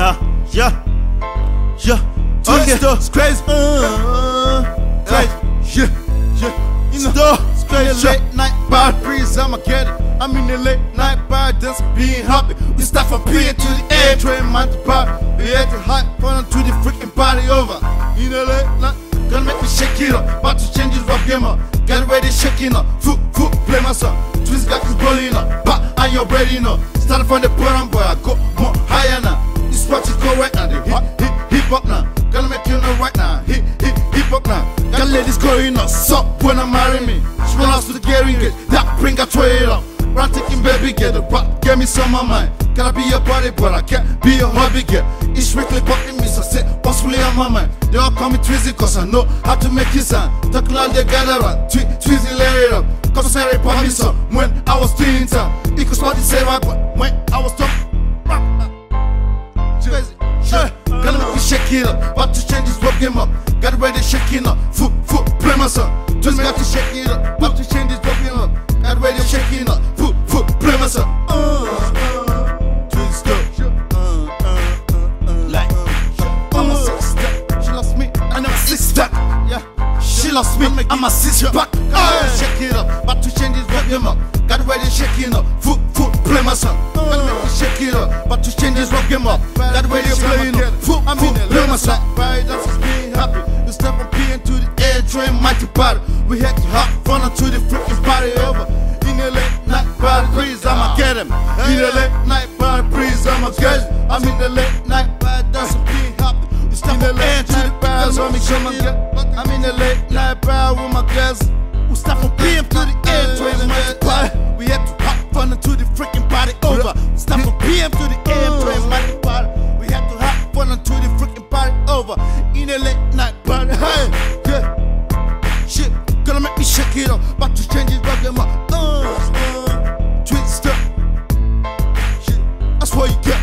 Yeah, yeah, yeah. Okay, it's crazy. Uh, crazy. Yeah, yeah. You know, it's crazy. Late night bar breeze, I'ma get it. I'm in the late night bar, dance, being happy. We start from P to the A train, man to bar. We had to hot, fun to the freaking party over. In the late night, gonna make me shake it up. About to change it up, gamer. Get ready, shaking up. Foot, foot, play my song. Twist got this rolling up. Back, and you're ready now. Starting from the bottom, Gonna make you know right now. Hip, hip, hip hop now. Got ladies going up. Suck when I marry me. Small house to the gearing gate. That bring a trail up. Run taking baby get the rock, get me some of mine. Can I be your body, but I can't be your hobby girl. It's strictly popping me, so say, possibly on my mind. They all call me Tweezy, cause I know how to make it sound. Talking like they gather around, Twi- Tweezy it up. Cause I say, pop me some when I was in town. It could to say, right, but up. To change this rap game up. Got ready, shaking up. Foot, foot, play my song. Just got to shake it up. About to change this rap game up. Got ready, shaking up. Foot, foot, play my song. Uh, uh, twist up. Uh, uh, uh, uh, I'm a six step. She lost me, I'm a six step. Yeah. She lost me, I'm a pack. Uh, shake it up, about to change this rap game up. Got ready, shaking up. Foot, foot, play my song. Gotta shake it up, about to change this rap game up. Got ready, playing up. To hop, run the freaking party over. In the late night party breeze, I'ma get him. In the late night party breeze, I'ma get him. I'm in the late night party, that's being happy. The step from air to the bar, so me come and get. I'm in the late night bar with my girls. We start from PM to the air train, mighty party. We had to hop, run into the freaking party over. Start from PM to the air train, mighty party. We had to hop, run into the freaking party over. In the late night party, hey, about to change it back in my uh, uh, twist up. That's where you get.